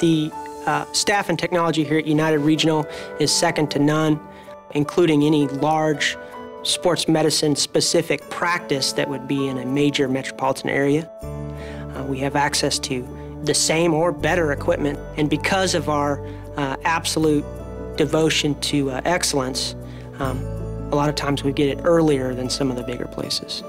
The uh, staff and technology here at United Regional is second to none, including any large sports medicine specific practice that would be in a major metropolitan area. Uh, we have access to the same or better equipment, and because of our uh, absolute devotion to uh, excellence, um, a lot of times we get it earlier than some of the bigger places.